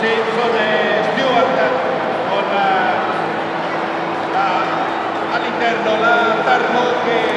Jameson e Stewart con eh, all'interno la Tarmo che